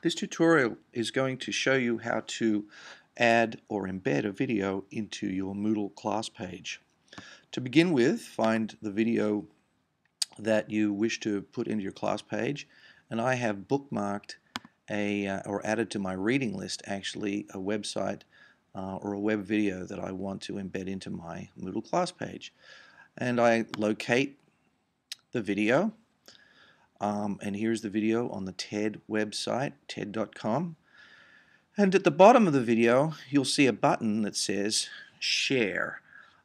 This tutorial is going to show you how to add or embed a video into your Moodle class page. To begin with, find the video that you wish to put into your class page and I have bookmarked a uh, or added to my reading list actually a website uh, or a web video that I want to embed into my Moodle class page and I locate the video um, and here's the video on the TED website, ted.com. And at the bottom of the video, you'll see a button that says Share.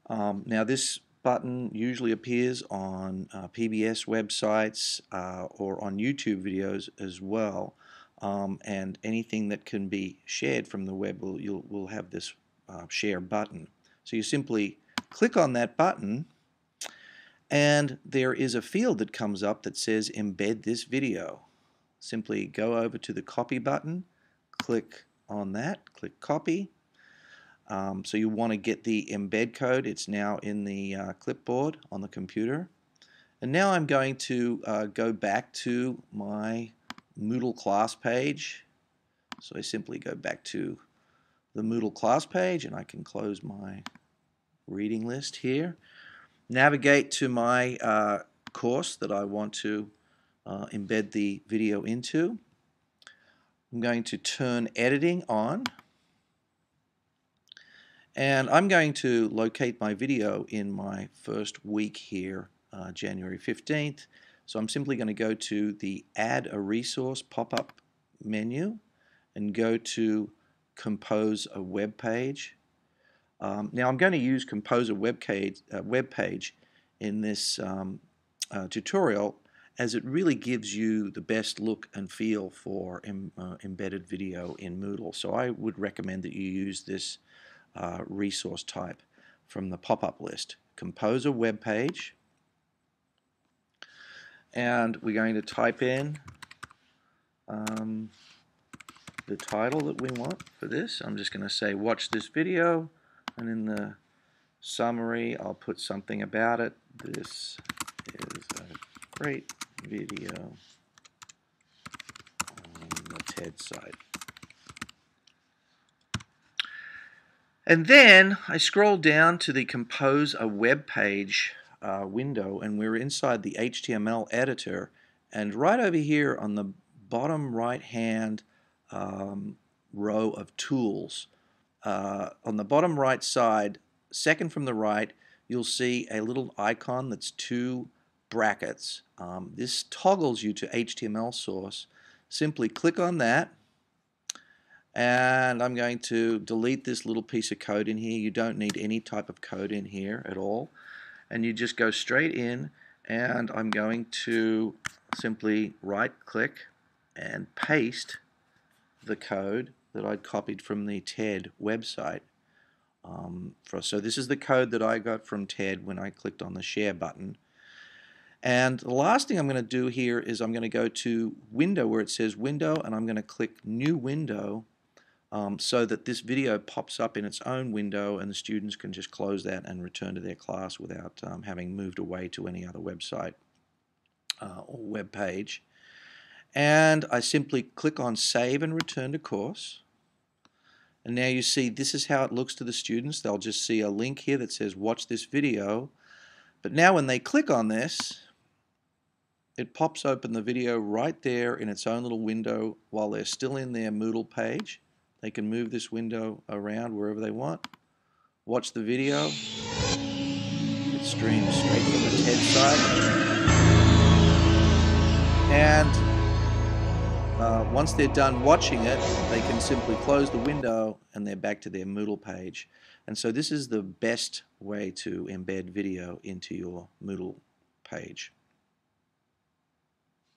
Um, now this button usually appears on uh, PBS websites uh, or on YouTube videos as well. Um, and anything that can be shared from the web will, will have this uh, share button. So you simply click on that button and there is a field that comes up that says embed this video. Simply go over to the copy button, click on that, click copy. Um, so you want to get the embed code. It's now in the uh, clipboard on the computer. And now I'm going to uh, go back to my Moodle class page. So I simply go back to the Moodle class page and I can close my reading list here navigate to my uh, course that I want to uh, embed the video into. I'm going to turn editing on and I'm going to locate my video in my first week here, uh, January 15th. So I'm simply going to go to the Add a Resource pop-up menu and go to Compose a Web Page um, now I'm going to use Compose a web page, uh, web in this um, uh, tutorial as it really gives you the best look and feel for Im, uh, embedded video in Moodle. So I would recommend that you use this uh, resource type from the pop-up list. Compose a web page and we're going to type in um, the title that we want for this. I'm just going to say watch this video and in the summary, I'll put something about it. This is a great video on the TED side. And then I scroll down to the Compose a Web Page uh, window, and we're inside the HTML editor. And right over here on the bottom right hand um, row of tools, uh, on the bottom right side, second from the right, you'll see a little icon that's two brackets. Um, this toggles you to HTML source. Simply click on that and I'm going to delete this little piece of code in here. You don't need any type of code in here at all. And you just go straight in and I'm going to simply right click and paste the code that I'd copied from the TED website. Um, for, so this is the code that I got from TED when I clicked on the share button. And the last thing I'm going to do here is I'm going to go to window where it says window and I'm going to click new window um, so that this video pops up in its own window and the students can just close that and return to their class without um, having moved away to any other website uh, or web page. And I simply click on save and return to course. And now you see this is how it looks to the students. They'll just see a link here that says watch this video. But now when they click on this, it pops open the video right there in its own little window while they're still in their Moodle page. They can move this window around wherever they want. Watch the video. It streams straight from the TED site. Once they're done watching it, they can simply close the window and they're back to their Moodle page. And so this is the best way to embed video into your Moodle page.